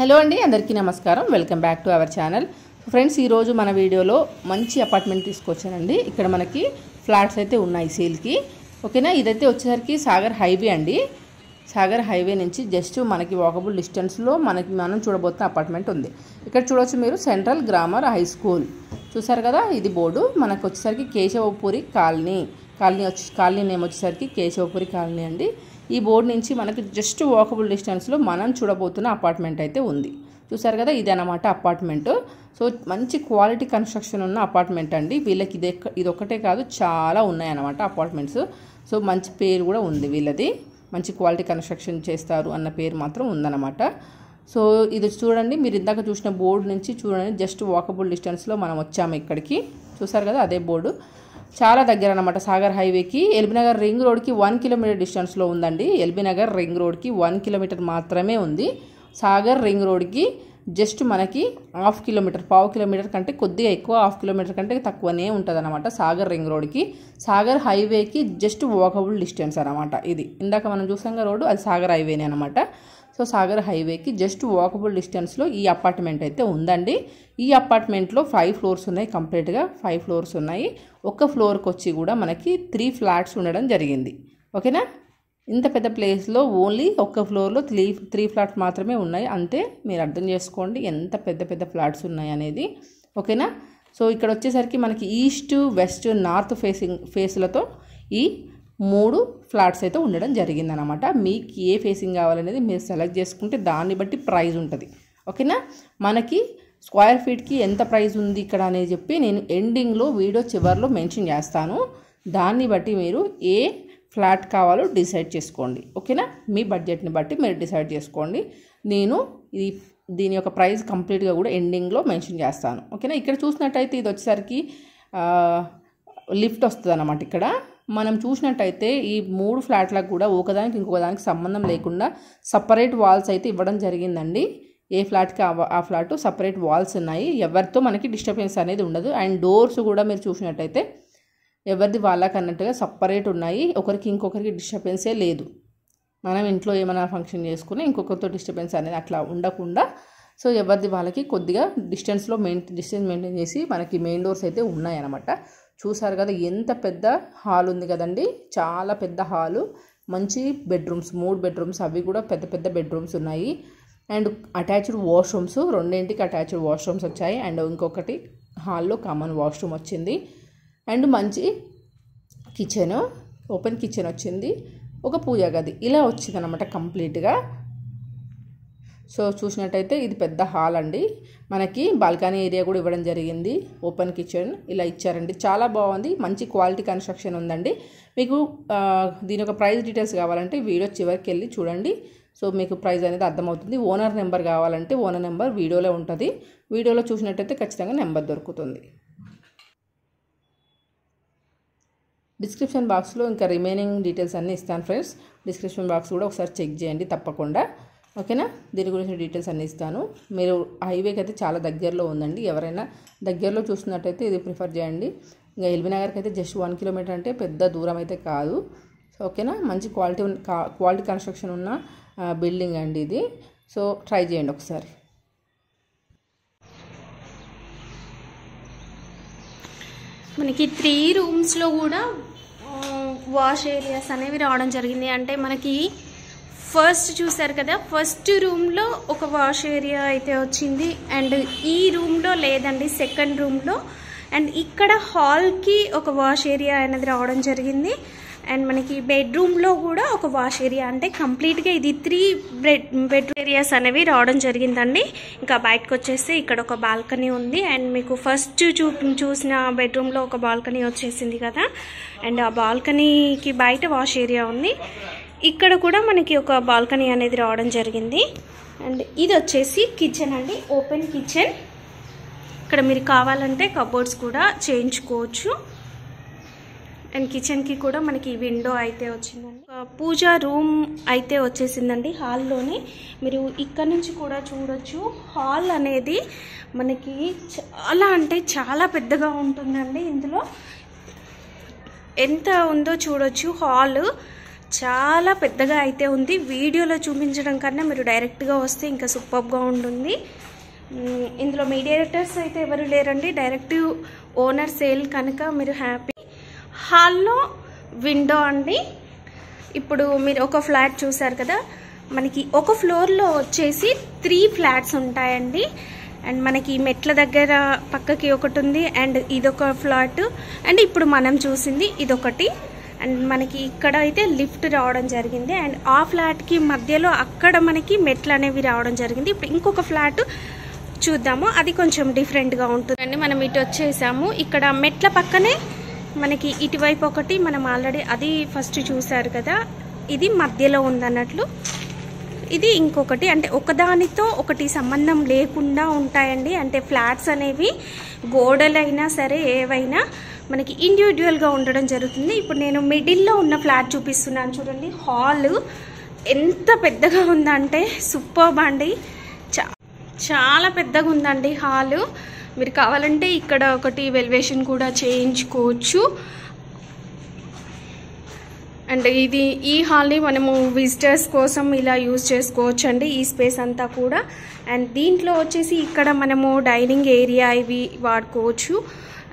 Hello అండి అందరికీ నమస్కారం. Welcome back to our channel. Friends ఈరోజు మన వీడియోలో మంచి అపార్ట్మెంట్ తీసుకొచ్చానండి. ఇక్కడ మనకి ఫ్లాట్స్ అయితే ఉన్నాయి సేల్కి. ఓకేనా? ఇదైతే వచ్చేసరికి సాగర్ హైవే అండి. సాగర్ హైవే నుంచి జస్ట్ మనకి వాకబుల్ డిస్టెన్స్లో మనకి మనం చూడబోతున్న అపార్ట్మెంట్ ఉంది. ఇక్కడ చూడవచ్చు మీరు సెంట్రల్ గ్రామర్ హై స్కూల్. చూసారు కదా? ఇది బోర్డు. మనకు వచ్చేసరికి కేశవపురి కాలనీ. కాలనీ వచ్చి కాలనీ నేమ్ వచ్చేసరికి కేశవపురి కాలనీ అండి. ఈ బోర్డు నుంచి మనకి జస్ట్ వాకబుల్ డిస్టెన్స్లో మనం చూడబోతున్న అపార్ట్మెంట్ అయితే ఉంది. చూసారు కదా? ఇది అనమాట అపార్ట్మెంట్ సో మంచి క్వాలిటీ కన్స్ట్రక్షన్ ఉన్న అపార్ట్మెంట్ అండి. వీళ్ళకి ఇది ఇది ఒకటే కాదు చాలా ఉన్నాయన్నమాట అపార్ట్మెంట్స్ సో మంచి పేరు కూడా ఉంది వీళ్ళది. మంచి క్వాలిటీ కన్స్ట్రక్షన్ చేస్తారు అన్న పేరు మాత్రం ఉందన్నమాట. సో ఇది చూడండి మీరు ఇందాక చూసిన బోర్డు నుంచి చూడండి జస్ట్ వాకబుల్ డిస్టెన్స్లో మనం వచ్చాము ఇక్కడికి. చూసారు కదా? అదే బోర్డు. చాలా దగ్గర అనమాట సాగర్ హైవేకి. ఎల్బీనగర్ రింగ్ రోడ్కి వన్ కిలోమీటర్ డిస్టెన్స్లో ఉందండి. ఎల్బీనగర్ రింగ్ రోడ్కి వన్ కిలోమీటర్ మాత్రమే ఉంది. సాగర్ రింగ్ రోడ్కి జస్ట్ మనకి హాఫ్ కిలోమీటర్ పావు కిలోమీటర్ కంటే కొద్దిగా ఎక్కువ హాఫ్ కిలోమీటర్ కంటే తక్కువనే ఉంటుంది అనమాట సాగర్ రింగ్ రోడ్కి. సాగర్ హైవేకి జస్ట్ వాకబుల్ డిస్టెన్స్ అనమాట ఇది. ఇందాక మనం చూసాం రోడ్డు అది సాగర్ హైవేనే అనమాట సో సాగర్ హైవేకి జస్ట్ వాకబుల్ డిస్టెన్స్లో ఈ అపార్ట్మెంట్ అయితే ఉందండి. ఈ అపార్ట్మెంట్లో ఫైవ్ ఫ్లోర్స్ ఉన్నాయి కంప్లీట్గా ఫైవ్ ఫ్లోర్స్ ఉన్నాయి. ఒక్క ఫ్లోర్కి వచ్చి కూడా మనకి త్రీ ఫ్లాట్స్ ఉండడం జరిగింది. ఓకేనా? ఇంత పెద్ద ప్లేస్లో ఓన్లీ ఒక్క ఫ్లోర్లో త్రీ త్రీ ఫ్లాట్స్ మాత్రమే ఉన్నాయి. అంతే మీరు అర్థం చేసుకోండి ఎంత పెద్ద పెద్ద ఫ్లాట్స్ ఉన్నాయి అనేది. ఓకేనా? సో ఇక్కడ వచ్చేసరికి మనకి ఈస్ట్ వెస్ట్ నార్త్ ఫేసింగ్ ఫేస్లతో ఈ మూడు ఫ్లాట్స్ అయితే ఉండడం జరిగిందనమాట మీకు ఏ ఫేసింగ్ కావాలనేది మీరు సెలెక్ట్ చేసుకుంటే దాన్ని బట్టి ప్రైజ్ ఉంటుంది. ఓకేనా? మనకి స్క్వేర్ ఫీట్కి ఎంత ప్రైస్ ఉంది ఇక్కడ అనేది చెప్పి నేను ఎండింగ్లో వీడియో చివరిలో మెన్షన్ చేస్తాను. దాన్ని బట్టి మీరు ఏ ఫ్లాట్ కావాలో డిసైడ్ చేసుకోండి. ఓకేనా? మీ బడ్జెట్ని బట్టి మీరు డిసైడ్ చేసుకోండి. నేను ఈ దీని యొక్క ప్రైస్ కంప్లీట్గా కూడా ఎండింగ్లో మెన్షన్ చేస్తాను. ఓకేనా? ఇక్కడ చూసినట్టయితే ఇది వచ్చేసరికి లిఫ్ట్ వస్తుంది అన్నమాట ఇక్కడ. మనం చూసినట్టయితే ఈ మూడు ఫ్లాట్లకు కూడా ఒకదానికి ఇంకొకదానికి సంబంధం లేకుండా సపరేట్ వాల్స్ అయితే ఇవ్వడం జరిగిందండి. ఏ ఫ్లాట్కి ఆ ఫ్లాట్ సపరేట్ వాల్స్ ఉన్నాయి. ఎవరితో మనకి డిస్టర్బెన్స్ అనేది ఉండదు. అండ్ డోర్స్ కూడా మీరు చూసినట్టయితే ఎవరిది వాళ్ళకి అన్నట్టుగా సపరేట్ ఉన్నాయి. ఒకరికి ఇంకొకరికి డిస్టర్బెన్సే లేదు. మనం ఇంట్లో ఏమైనా ఫంక్షన్ చేసుకుని ఇంకొకరితో డిస్టర్బెన్స్ అనేది అట్లా ఉండకుండా సో ఎవరిది వాళ్ళకి కొద్దిగా డిస్టెన్స్లో మెయిన్ డిస్టెన్స్ మెయింటైన్ చేసి మనకి మెయిన్ డోర్స్ అయితే ఉన్నాయన్నమాట. చూసారు కదా ఎంత పెద్ద హాల్ ఉంది కదండి. చాలా పెద్ద హాలు. మంచి బెడ్రూమ్స్ మూడు బెడ్రూమ్స్ అవి కూడా పెద్ద పెద్ద బెడ్రూమ్స్ ఉన్నాయి. అండ్ అటాచ్డ్ వాష్రూమ్స్ రెండింటికి అటాచ్డ్ వాష్రూమ్స్ వచ్చాయి. అండ్ ఇంకొకటి హాల్లో కామన్ వాష్రూమ్ వచ్చింది. అండ్ మంచి కిచెన్ ఓపెన్ కిచెన్ వచ్చింది. ఒక పూజ గది. ఇలా వచ్చింది అనమాట కంప్లీట్గా. సో చూసినట్టయితే ఇది పెద్ద హాల్ అండి. మనకి బాల్కనీ ఏరియా కూడా ఇవ్వడం జరిగింది. ఓపెన్ కిచెన్ ఇలా ఇచ్చారండి. చాలా బాగుంది. మంచి క్వాలిటీ కన్స్ట్రక్షన్ ఉందండి. మీకు దీని యొక్క ప్రైస్ డీటెయిల్స్ కావాలంటే వీడియో చివరికి వెళ్ళి చూడండి. సో మీకు ప్రైస్ అనేది అర్థమవుతుంది. ఓనర్ నెంబర్ కావాలంటే ఓనర్ నెంబర్ వీడియోలో ఉంటుంది. వీడియోలో చూసినట్టయితే ఖచ్చితంగా నెంబర్ దొరుకుతుంది. డిస్క్రిప్షన్ బాక్స్లో ఇంకా రిమైనింగ్ డీటెయిల్స్ అన్నీ ఇస్తాను ఫ్రెండ్స్. డిస్క్రిప్షన్ బాక్స్ కూడా ఒకసారి చెక్ చేయండి తప్పకుండా. ఓకేనా? దీని గురించి డీటెయిల్స్ అన్నీ ఇస్తాను. మీరు హైవేకి అయితే చాలా దగ్గరలో ఉందండి. ఎవరైనా దగ్గరలో చూస్తున్నట్టయితే ఇది ప్రిఫర్ చేయండి. ఇంకా ఎల్బీ నగర్కి అయితే జస్ట్ వన్ కిలోమీటర్ అంటే పెద్ద దూరం అయితే కాదు. సో ఓకేనా? మంచి క్వాలిటీ క్వాలిటీ కన్స్ట్రక్షన్ ఉన్న బిల్డింగ్ అండి ఇది. సో ట్రై చేయండి ఒకసారి. మనకి త్రీ రూమ్స్లో కూడా వాష్ ఏరియాస్ అనేవి రావడం జరిగింది. అంటే మనకి ఫస్ట్ చూసారు కదా ఫస్ట్ రూమ్లో ఒక వాష్ ఏరియా అయితే వచ్చింది. అండ్ ఈ రూమ్లో లేదండి సెకండ్ రూమ్లో అండ్ ఇక్కడ హాల్కి ఒక వాష్ ఏరియా అనేది రావడం జరిగింది. అండ్ మనకి బెడ్రూమ్లో కూడా ఒక వాష్ ఏరియా అంటే కంప్లీట్గా ఇది త్రీ బెడ్ బెడ్రూమ్ ఏరియాస్ అనేవి రావడం జరిగిందండి. ఇంకా బయటకు వచ్చేసి ఇక్కడ ఒక బాల్కనీ ఉంది. అండ్ మీకు ఫస్ట్ చూ చూసిన బెడ్రూమ్లో ఒక బాల్కనీ వచ్చేసింది కదా. అండ్ ఆ బాల్కనీకి బయట వాష్ ఏరియా ఉంది. ఇక్కడ కూడా మనకి ఒక బాల్కనీ అనేది రావడం జరిగింది. అండ్ ఇది వచ్చేసి కిచెన్ అండి. Open kitchen. ఇక్కడ మీరు కావాలంటే కబోర్డ్స్ కూడా చేయించుకోవచ్చు. అండ్ కిచెన్కి కూడా మనకి విండో అయితే వచ్చిందండి. పూజ రూమ్ అయితే వచ్చేసిందండి హాల్లోనే. మీరు ఇక్కడ నుంచి కూడా చూడొచ్చు. హాల్ అనేది మనకి చాలా అంటే చాలా పెద్దగా ఉంటుందండి ఇందులో. ఎంత ఉందో చూడొచ్చు. హాల్ చాలా పెద్దగా అయితే ఉంది. వీడియోలో చూపించడం కన్నా మీరు డైరెక్ట్గా వస్తే ఇంకా సూపర్గా ఉంటుంది. ఇందులో మీడియేటర్స్ అయితే ఎవరు లేరండి. డైరెక్ట్ ఓనర్ సేల్ కనుక మీరు హ్యాపీ హాల్లో విండో అండి. ఇప్పుడు మీరు ఒక ఫ్లాట్ చూసారు కదా మనకి ఒక ఫ్లోర్లో వచ్చేసి త్రీ ఫ్లాట్స్ ఉంటాయండి. అండ్ మనకి మెట్ల దగ్గర పక్కకి ఒకటి ఉంది అండ్ ఇదొక ఫ్లాట్. అండ్ ఇప్పుడు మనం చూసింది ఇదొకటి. అండ్ మనకి ఇక్కడ అయితే లిఫ్ట్ రావడం జరిగింది. అండ్ ఆ ఫ్లాట్కి మధ్యలో అక్కడ మనకి మెట్లు అనేవి రావడం జరిగింది. ఇప్పుడు ఇంకొక ఫ్లాట్ చూద్దాము. అది కొంచెం డిఫరెంట్గా ఉంటుందండి. మనం ఇటు వచ్చేసాము. ఇక్కడ మెట్ల పక్కనే మనకి ఇటువైపు ఒకటి మనం ఆల్రెడీ అది ఫస్ట్ చూసారు కదా. ఇది మధ్యలో ఉందన్నట్లు. ఇది ఇంకొకటి అంటే ఒకదానితో ఒకటి సంబంధం లేకుండా ఉంటాయండి. అంటే ఫ్లాట్స్ అనేవి గోడలైనా సరే ఏవైనా మనకి ఇండివిజువల్గా ఉండడం జరుగుతుంది. ఇప్పుడు నేను మిడిల్లో ఉన్న ఫ్లాట్ చూపిస్తున్నాను చూడండి. హాల్ ఎంత పెద్దగా ఉందంటే సూపర్ అండి. చా చాలా పెద్దగా ఉందండి హాలు. మీరు కావాలంటే ఇక్కడ ఒకటి వెల్వేషన్ కూడా చేయించుకోవచ్చు. అండ్ ఇది ఈ హాల్ని మనము విజిటర్స్ కోసం ఇలా యూజ్ చేసుకోవచ్చు అండి ఈ స్పేస్ అంతా కూడా. అండ్ దీంట్లో వచ్చేసి ఇక్కడ మనము డైనింగ్ ఏరియా ఇవి వాడుకోవచ్చు.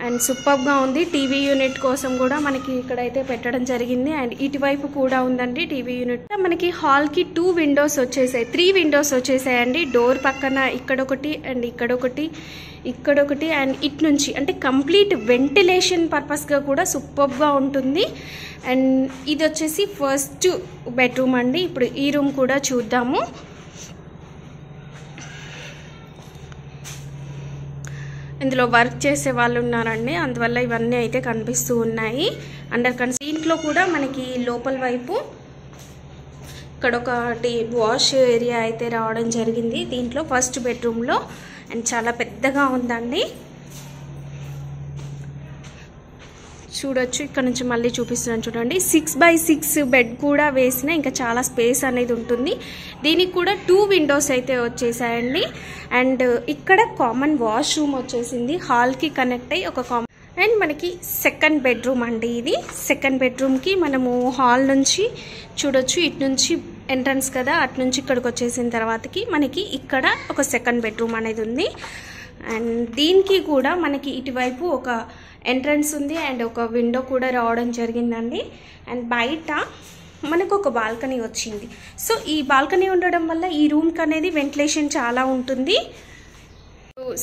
అండ్ సూపర్గా ఉంది. టీవీ యూనిట్ కోసం కూడా మనకి ఇక్కడైతే పెట్టడం జరిగింది. అండ్ ఇటువైపు కూడా ఉందండి టీవీ యూనిట్. మనకి హాల్కి టూ విండోస్ వచ్చేసాయి. త్రీ విండోస్ వచ్చేసాయండి. డోర్ పక్కన ఇక్కడొకటి అండ్ ఇక్కడొకటి ఇక్కడొకటి అండ్ ఇటు నుంచి. అంటే కంప్లీట్ వెంటిలేషన్ పర్పస్గా కూడా సూపర్గా ఉంటుంది. అండ్ ఇది వచ్చేసి ఫస్ట్ బెడ్రూమ్ అండి. ఇప్పుడు ఈ రూమ్ కూడా చూద్దాము. ఇందులో వర్క్ చేసే వాళ్ళు ఉన్నారండి. అందువల్ల ఇవన్నీ అయితే కనిపిస్తూ ఉన్నాయి. అండర్ కన్ దీంట్లో కూడా మనకి లోపల వైపు ఇక్కడ ఒకటి వాష్ ఏరియా అయితే రావడం జరిగింది. దీంట్లో ఫస్ట్ బెడ్రూమ్లో అండ్ చాలా పెద్దగా ఉందండి. చూడొచ్చు. ఇక్కడ నుంచి మళ్ళీ చూపిస్తున్నాను చూడండి. సిక్స్ బై సిక్స్ బెడ్ కూడా వేసిన ఇంకా చాలా స్పేస్ అనేది ఉంటుంది. దీనికి కూడా టూ విండోస్ అయితే వచ్చేసాయండి. అండ్ ఇక్కడ కామన్ వాష్రూమ్ వచ్చేసింది. హాల్కి కనెక్ట్ అయ్యి ఒక కామన్ అండ్ మనకి సెకండ్ బెడ్రూమ్ అండి ఇది. సెకండ్ బెడ్రూమ్కి మనము హాల్ నుంచి చూడొచ్చు. ఇటు నుంచి ఎంట్రన్స్ కదా. అటు నుంచి ఇక్కడికి వచ్చేసిన తర్వాతకి మనకి ఇక్కడ ఒక సెకండ్ బెడ్రూమ్ అనేది ఉంది. అండ్ దీనికి కూడా మనకి ఇటువైపు ఒక ఎంట్రన్స్ ఉంది అండ్ ఒక విండో కూడా రావడం జరిగిందండి. అండ్ బయట మనకు ఒక బాల్కనీ వచ్చింది. సో ఈ బాల్కనీ ఉండడం వల్ల ఈ రూమ్కి అనేది వెంటిలేషన్ చాలా ఉంటుంది.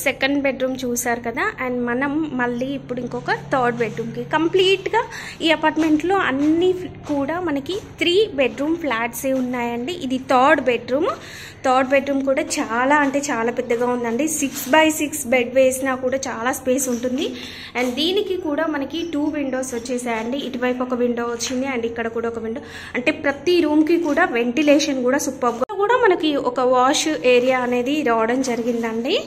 సెకండ్ బెడ్రూమ్ చూసారు కదా అండ్ మనం మళ్ళీ ఇప్పుడు ఇంకొక థర్డ్ బెడ్రూమ్కి కంప్లీట్గా ఈ అపార్ట్మెంట్లో అన్ని కూడా మనకి త్రీ బెడ్రూమ్ ఫ్లాట్సే ఉన్నాయండి. ఇది థర్డ్ బెడ్రూమ్ థర్డ్ బెడ్రూమ్ కూడా చాలా అంటే చాలా పెద్దగా ఉందండి. సిక్స్ బై సిక్స్ బెడ్ వేసినా కూడా చాలా స్పేస్ ఉంటుంది. అండ్ దీనికి కూడా మనకి టూ విండోస్ వచ్చేసాయండి. ఇటువైపు ఒక విండో వచ్చింది అండ్ ఇక్కడ కూడా ఒక విండో అంటే ప్రతి రూమ్కి కూడా వెంటిలేషన్ కూడా సూపర్గా కూడా మనకి ఒక వాష్ ఏరియా అనేది రావడం జరిగిందండి.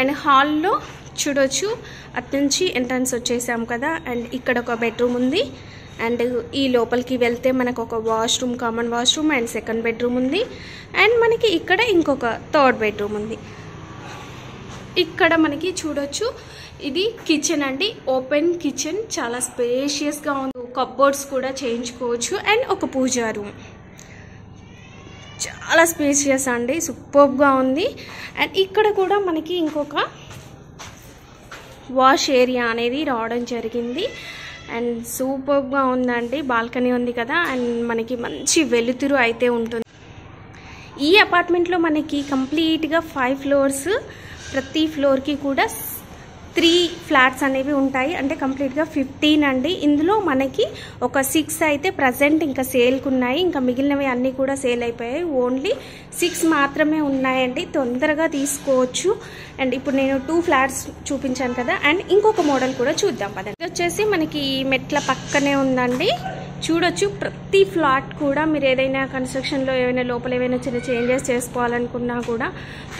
అండ్ హాల్లో చూడొచ్చు. అటు నుంచి ఎంట్రన్స్ వచ్చేసాం కదా. అండ్ ఇక్కడ ఒక బెడ్రూమ్ ఉంది. అండ్ ఈ లోపలికి వెళ్తే మనకు ఒక washroom common washroom and second bedroom ఉంది. అండ్ మనకి ఇక్కడ ఇంకొక థర్డ్ బెడ్రూమ్ ఉంది. ఇక్కడ మనకి చూడొచ్చు. ఇది కిచెన్ అండి. Open kitchen. చాలా స్పేషియస్గా ఉంది. కప్బోర్డ్స్ కూడా చేయించుకోవచ్చు. అండ్ ఒక పూజా రూమ్. చాలా స్పేషియస్ అండి సూపర్గా ఉంది. అండ్ ఇక్కడ కూడా మనకి ఇంకొక వాష్ ఏరియా అనేది రావడం జరిగింది. అండ్ సూపర్గా ఉందండి బాల్కనీ ఉంది కదా అండ్ మనకి మంచి వెలుతురు అయితే ఉంటుంది. ఈ అపార్ట్మెంట్లో మనకి కంప్లీట్గా ఫైవ్ ఫ్లోర్స్ ప్రతి ఫ్లోర్కి కూడా త్రీ ఫ్లాట్స్ అనేవి ఉంటాయి. అంటే కంప్లీట్గా ఫిఫ్టీన్ అండి. ఇందులో మనకి ఒక సిక్స్ అయితే ప్రజెంట్ ఇంకా సేల్కి ఉన్నాయి ఇంకా మిగిలినవి అన్నీ కూడా సేల్ అయిపోయాయి. ఓన్లీ సిక్స్ మాత్రమే ఉన్నాయండి. తొందరగా తీసుకోవచ్చు. అండ్ ఇప్పుడు నేను టూ ఫ్లాట్స్ చూపించాను కదా. అండ్ ఇంకొక మోడల్ కూడా చూద్దాం. పదండి. ఇది వచ్చేసి మనకి మెట్ల పక్కనే ఉందండి. చూడొచ్చు. ప్రతి ఫ్లాట్ కూడా మీరు ఏదైనా కన్స్ట్రక్షన్లో ఏమైనా లోపల ఏమైనా చిన్న చేంజెస్ చేసుకోవాలనుకున్నా కూడా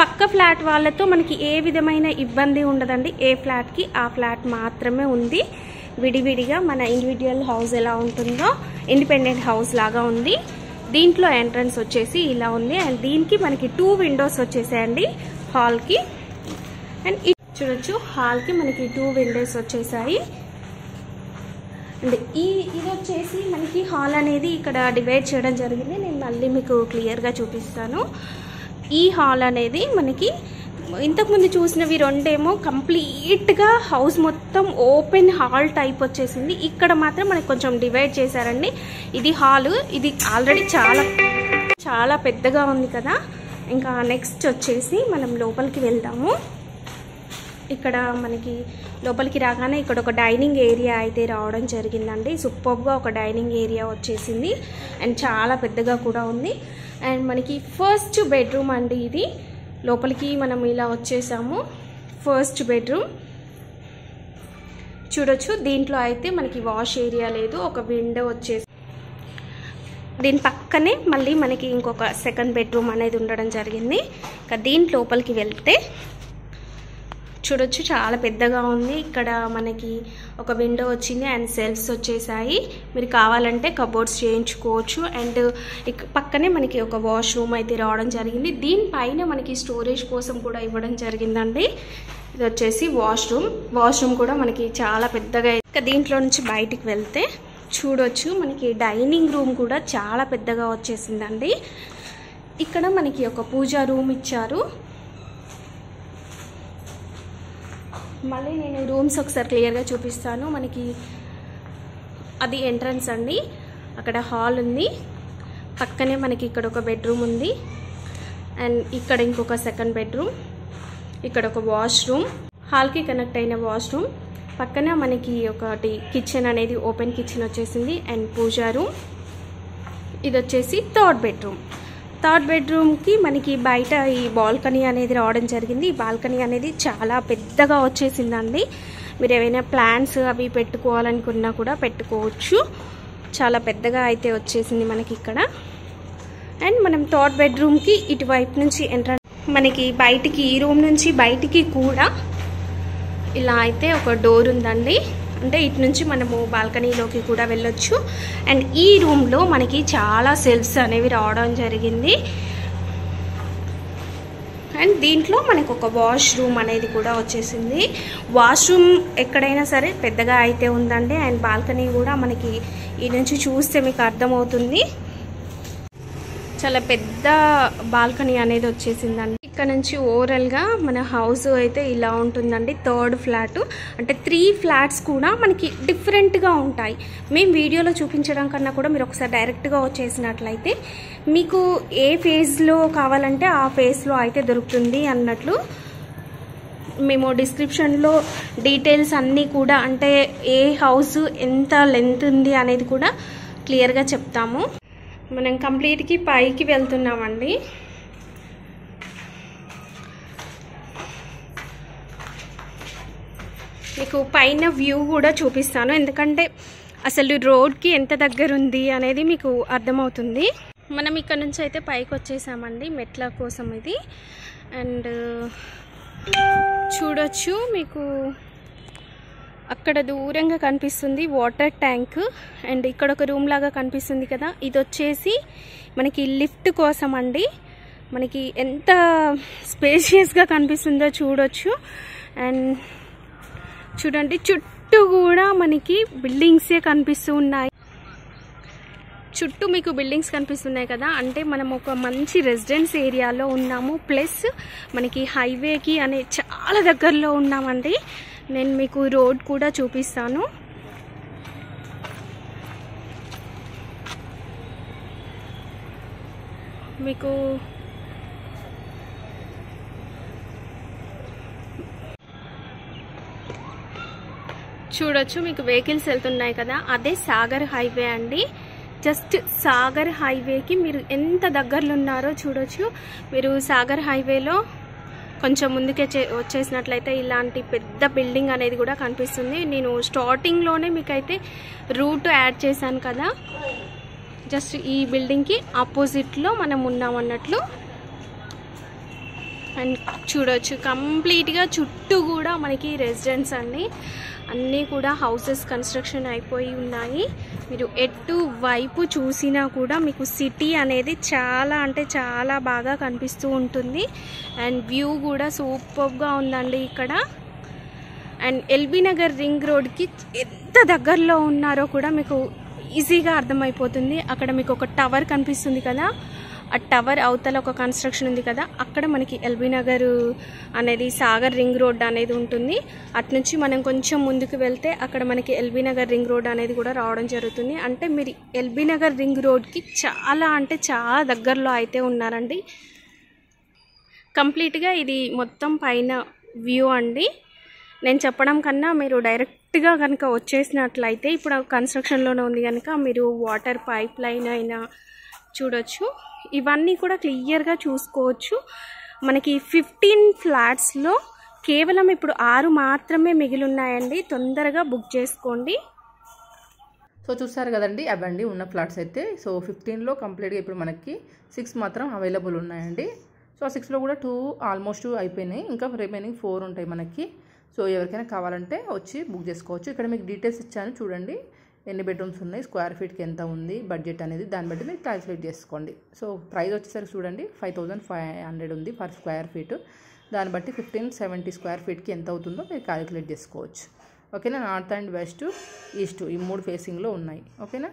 పక్క ఫ్లాట్ వాళ్ళతో మనకి ఏ విధమైన ఇబ్బంది ఉండదండి. ఏ ఫ్లాట్కి ఆ ఫ్లాట్ మాత్రమే ఉంది. విడివిడిగా మన ఇండివిజువల్ హౌస్ ఎలా ఉంటుందో ఇండిపెండెంట్ హౌస్ లాగా ఉంది. దీంట్లో ఎంట్రన్స్ వచ్చేసి ఇలా ఉంది. అండ్ దీనికి మనకి టూ విండోస్ వచ్చేసాయండి హాల్కి అండ్ చూడొచ్చు హాల్కి మనకి టూ విండోస్ వచ్చేసాయి. అండ్ ఈ ఇది వచ్చేసి మనకి హాల్ అనేది ఇక్కడ డివైడ్ చేయడం జరిగింది. నేను మళ్ళీ మీకు క్లియర్గా చూపిస్తాను. ఈ హాల్ అనేది మనకి ఇంతకుముందు చూసినవి రెండేమో కంప్లీట్గా హౌస్ మొత్తం ఓపెన్ హాల్ టైప్ వచ్చేసింది. ఇక్కడ మాత్రం మనకి కొంచెం డివైడ్ చేశారండి. ఇది హాల్ ఇది ఆల్రెడీ చాలా చాలా పెద్దగా ఉంది కదా. ఇంకా నెక్స్ట్ వచ్చేసి మనం లోపలికి వెళ్దాము. ఇక్కడ మనకి లోపలికి రాగానే ఇక్కడ ఒక డైనింగ్ ఏరియా అయితే రావడం జరిగిందండి. సూపర్గా ఒక డైనింగ్ ఏరియా వచ్చేసింది. అండ్ చాలా పెద్దగా కూడా ఉంది. అండ్ మనకి ఫస్ట్ బెడ్రూమ్ అండి ఇది. లోపలికి మనం ఇలా వచ్చేసాము. First bedroom. చూడొచ్చు. దీంట్లో అయితే మనకి వాష్ ఏరియా లేదు. ఒక విండో వచ్చేసి దీని పక్కనే మళ్ళీ మనకి ఇంకొక సెకండ్ బెడ్రూమ్ అనేది ఉండడం జరిగింది. ఇంకా దీని లోపలికి వెళ్తే చూడొచ్చు. చాలా పెద్దగా ఉంది. ఇక్కడ మనకి ఒక విండో వచ్చింది అండ్ సెల్ఫ్స్ వచ్చేసాయి. మీరు కావాలంటే కబోర్డ్స్ చేయించుకోవచ్చు. అండ్ పక్కనే మనకి ఒక వాష్రూమ్ అయితే రావడం జరిగింది. దీనిపైన మనకి స్టోరేజ్ కోసం కూడా ఇవ్వడం జరిగిందండి. ఇది వచ్చేసి వాష్రూమ్ వాష్రూమ్ కూడా మనకి చాలా పెద్దగా ఇంకా దీంట్లో నుంచి బయటికి వెళ్తే చూడొచ్చు. మనకి డైనింగ్ రూమ్ కూడా చాలా పెద్దగా వచ్చేసిందండి. ఇక్కడ మనకి ఒక పూజా రూమ్ ఇచ్చారు. మళ్ళీ నేను రూమ్స్ ఒకసారి క్లియర్గా చూపిస్తాను. మనకి అది ఎంట్రన్స్ అండి. అక్కడ హాల్ ఉంది. పక్కనే మనకి ఇక్కడ ఒక బెడ్రూమ్ ఉంది. అండ్ ఇక్కడ ఇంకొక సెకండ్ బెడ్రూమ్. ఇక్కడ ఒక వాష్రూమ్. హాల్కి కనెక్ట్ అయిన వాష్రూమ్. పక్కన మనకి ఒకటి కిచెన్ అనేది ఓపెన్ కిచెన్ వచ్చేసింది. And puja room. ఇది వచ్చేసి థర్డ్ బెడ్రూమ్. థర్డ్ బెడ్రూమ్కి మనకి బయట ఈ బాల్కనీ అనేది రావడం జరిగింది. ఈ బాల్కనీ అనేది చాలా పెద్దగా వచ్చేసిందండి. మీరు ఏవైనా ప్లాంట్స్ అవి పెట్టుకోవాలనుకున్నా కూడా పెట్టుకోవచ్చు. చాలా పెద్దగా అయితే వచ్చేసింది మనకి ఇక్కడ. అండ్ మనం థర్డ్ బెడ్రూమ్కి ఇటువైపు నుంచి ఎంట్రన్స్ మనకి బయటికి ఈ రూమ్ నుంచి బయటికి కూడా ఇలా అయితే ఒక డోర్ ఉందండి. అంటే ఇటు నుంచి మనము బాల్కనీలోకి కూడా వెళ్ళొచ్చు. అండ్ ఈ రూమ్లో మనకి చాలా సెల్ఫ్స్ అనేవి రావడం జరిగింది. అండ్ దీంట్లో మనకు ఒక వాష్ రూమ్ అనేది కూడా వచ్చేసింది. వాష్రూమ్ ఎక్కడైనా సరే పెద్దగా అయితే ఉందండి. అండ్ బాల్కనీ కూడా మనకి ఈ నుంచి చూస్తే మీకు అర్థమవుతుంది. చాలా పెద్ద బాల్కనీ అనేది వచ్చేసిందండి. ఇక్కడ నుంచి ఓవరాల్గా మన హౌస్ అయితే ఇలా ఉంటుందండి థర్డ్ ఫ్లాట్. అంటే త్రీ ఫ్లాట్స్ కూడా మనకి డిఫరెంట్గా ఉంటాయి. మేము వీడియోలో చూపించడం కన్నా కూడా మీరు ఒకసారి డైరెక్ట్గా వచ్చేసినట్లయితే మీకు ఏ ఫేజ్లో కావాలంటే ఆ ఫేజ్లో అయితే దొరుకుతుంది అన్నట్లు మేము డిస్క్రిప్షన్లో డీటెయిల్స్ అన్నీ కూడా అంటే ఏ హౌస్ ఎంత లెంత్ ఉంది అనేది కూడా క్లియర్గా చెప్తాము. మనం కంప్లీట్కి పైకి వెళ్తున్నామండి. మీకు పైన వ్యూ కూడా చూపిస్తాను. ఎందుకంటే అసలు రోడ్కి ఎంత దగ్గర ఉంది అనేది మీకు అర్థమవుతుంది. మనం ఇక్కడ నుంచి అయితే పైకి వచ్చేసామండి మెట్ల కోసం ఇది. అండ్ చూడొచ్చు మీకు అక్కడ దూరంగా కనిపిస్తుంది వాటర్ ట్యాంక్. అండ్ ఇక్కడ ఒక రూమ్ లాగా కనిపిస్తుంది కదా. ఇది వచ్చేసి మనకి లిఫ్ట్ కోసం అండి. మనకి ఎంత స్పేషియస్గా కనిపిస్తుందో చూడొచ్చు. అండ్ చూడండి చుట్టూ కూడా మనకి బిల్డింగ్సే కనిపిస్తూ ఉన్నాయి. చుట్టూ మీకు బిల్డింగ్స్ కనిపిస్తున్నాయి కదా అంటే మనం ఒక మంచి రెసిడెన్స్ ఏరియాలో ఉన్నాము. ప్లస్ మనకి హైవేకి అనే చాలా దగ్గరలో ఉన్నామండి. నేను మీకు రోడ్ కూడా చూపిస్తాను. మీకు చూడొచ్చు మీకు వెహికల్స్ వెళ్తున్నాయి కదా. అదే సాగర్ హైవే అండి. జస్ట్ సాగర్ హైవేకి మీరు ఎంత దగ్గరలో ఉన్నారో చూడొచ్చు. మీరు సాగర్ హైవేలో కొంచెం ముందుకే చే- వచ్చేసినట్లయితే ఇలాంటి పెద్ద బిల్డింగ్ అనేది కూడా కనిపిస్తుంది. నేను స్టార్టింగ్లోనే మీకైతే రూట్ యాడ్ చేశాను కదా. జస్ట్ ఈ బిల్డింగ్కి ఆపోజిట్లో మనం ఉన్నాం అన్నట్లు. అండ్ చూడొచ్చు. కంప్లీట్గా చుట్టూ కూడా మనకి రెసిడెన్స్ అండి. అన్నీ కూడా హౌసెస్ కన్స్ట్రక్షన్ అయిపోయి ఉన్నాయి. మీరు ఎటు వైపు చూసినా కూడా మీకు సిటీ అనేది చాలా అంటే చాలా బాగా కనిపిస్తూ ఉంటుంది. అండ్ వ్యూ కూడా సూపర్గా ఉందండి ఇక్కడ. అండ్ ఎల్బీ నగర్ రింగ్ రోడ్కి ఎంత ఎంత దగ్గరలో ఉన్నారో కూడా మీకు ఈజీగా అర్థమైపోతుంది. అక్కడ మీకు ఒక టవర్ కనిపిస్తుంది కదా. ఆ టవర్ అవతల ఒక కన్స్ట్రక్షన్ ఉంది కదా అక్కడ మనకి ఎల్బీ నగర్ అనేది సాగర్ రింగ్ రోడ్ అనేది ఉంటుంది. అటు నుంచి మనం కొంచెం ముందుకు వెళ్తే అక్కడ మనకి ఎల్బీ నగర్ రింగ్ రోడ్ అనేది కూడా రావడం జరుగుతుంది. అంటే మీరు ఎల్బీ నగర్ రింగ్ రోడ్కి చాలా అంటే చాలా దగ్గరలో అయితే ఉన్నారండి. కంప్లీట్గా ఇది మొత్తం పైన వ్యూ అండి. నేను చెప్పడం కన్నా మీరు డైరెక్ట్గా కనుక వచ్చేసినట్లయితే ఇప్పుడు కన్స్ట్రక్షన్లోనే ఉంది కనుక మీరు వాటర్ పైప్ లైన్ అయినా చూడొచ్చు. ఇవన్నీ కూడా క్లియర్గా చూసుకోవచ్చు. మనకి ఫిఫ్టీన్ ఫ్లాట్స్లో కేవలం ఇప్పుడు ఆరు మాత్రమే మిగిలి ఉన్నాయండి తొందరగా బుక్ చేసుకోండి. సో చూస్తారు కదండి అవండి ఉన్న ఫ్లాట్స్ అయితే. సో ఫిఫ్టీన్లో కంప్లీట్గా ఇప్పుడు మనకి సిక్స్ మాత్రం అవైలబుల్ ఉన్నాయండి. సో ఆ సిక్స్లో కూడా టూ ఆల్మోస్ట్ అయిపోయినాయి. ఇంకా రిమైనింగ్ ఫోర్ ఉంటాయి మనకి. సో ఎవరికైనా కావాలంటే వచ్చి బుక్ చేసుకోవచ్చు. ఇక్కడ మీకు డీటెయిల్స్ ఇచ్చాను చూడండి. ఎన్ని బెడ్రూమ్స్ ఉన్నాయి? స్క్వేర్ ఫీట్కి ఎంత ఉంది? బడ్జెట్ అనేది దాన్ని బట్టి మీరు క్యాల్కులేట్ చేసుకోండి. సో ప్రైస్ వచ్చేసరికి చూడండి ఫైవ్ థౌజండ్ ఫైవ్ హండ్రెడ్ ఉంది పర్ స్క్వేర్ ఫీట్ దాన్ని బట్టి ఫిఫ్టీన్ సెవెంటీ స్క్వేర్ ఫీట్కి ఎంత అవుతుందో మీరు క్యాలిక్యులేట్ చేసుకోవచ్చు. ఓకేనా నార్త్ అండ్ వెస్ట్ ఈస్ట్ ఈ మూడు ఫేసింగ్లో ఉన్నాయి. ఓకేనా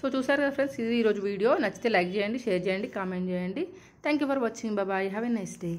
సో చూసారు కదా ఫ్రెండ్స్ ఇది ఈరోజు వీడియో నచ్చితే లైక్ చేయండి షేర్ చేయండి కామెంట్ చేయండి. Thank you for watching bye have a nice day